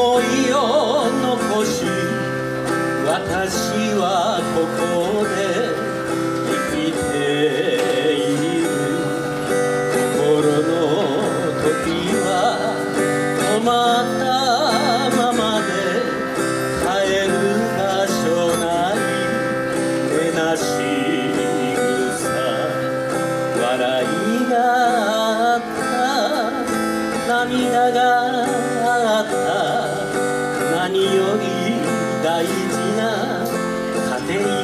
思いを残し私はここで生きている。心の時は止まったままで帰る。場所ない虚なし草笑いがあった涙が事な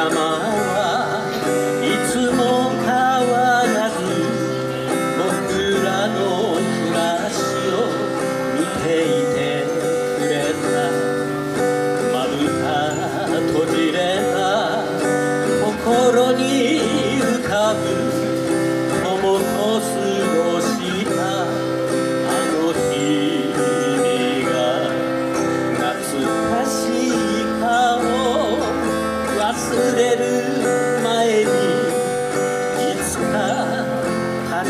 Come on.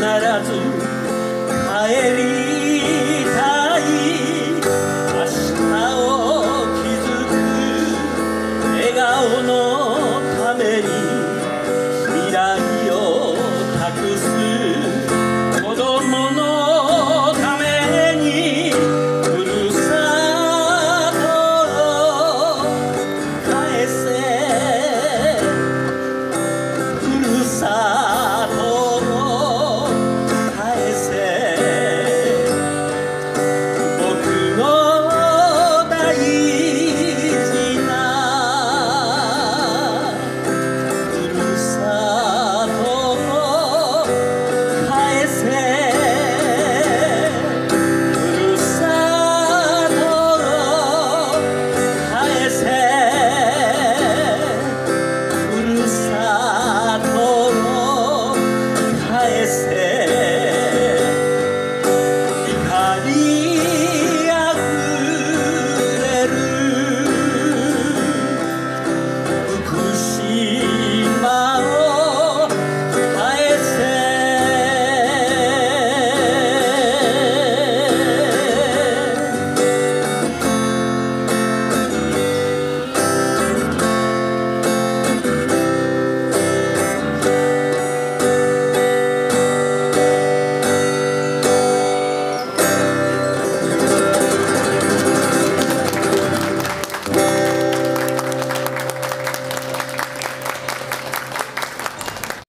必ず帰り